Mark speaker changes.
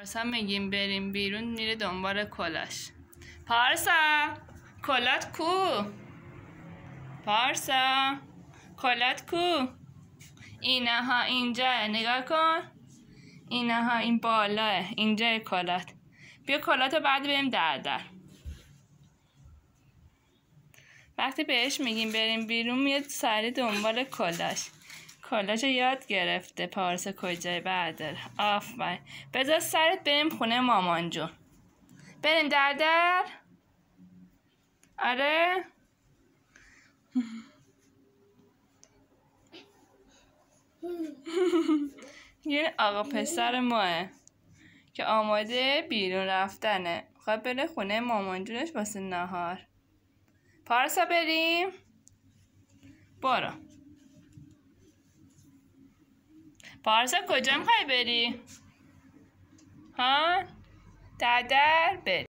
Speaker 1: پارسا میگیم بریم بیرون میره دنبال کلاش. پارسا! کلات کو؟ پارسا! کلات کو؟ اینه ها اینجا نگاه کن. اینه ها این بالاه اینجا کلات. بیا کلات بعد بریم در در. وقتی بهش میگیم بریم بیرون میاد سری دنبال کلاش. کلاش یاد گرفته. پارس کجای بردار؟ آفرین. بذار سرت بریم خونه مامان جون بریم در در آره؟ یه آقا پسر ماه که آماده بیرون رفتنه. خواهد بره خونه مامان جونش واسه نهار. پارسا بریم؟ برو. پارسا کجا می‌خوای بری؟ ها؟ دادر بری